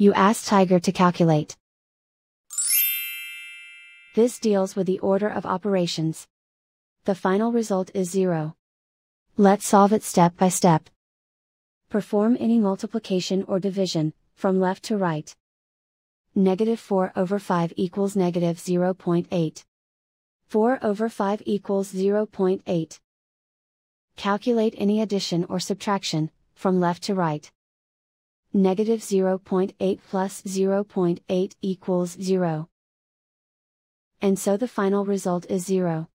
You ask Tiger to calculate. This deals with the order of operations. The final result is 0. Let's solve it step by step. Perform any multiplication or division, from left to right. Negative 4 over 5 equals negative 0.8. 4 over 5 equals 0.8. Calculate any addition or subtraction, from left to right. Negative 0.8 plus 0.8 equals 0. And so the final result is 0.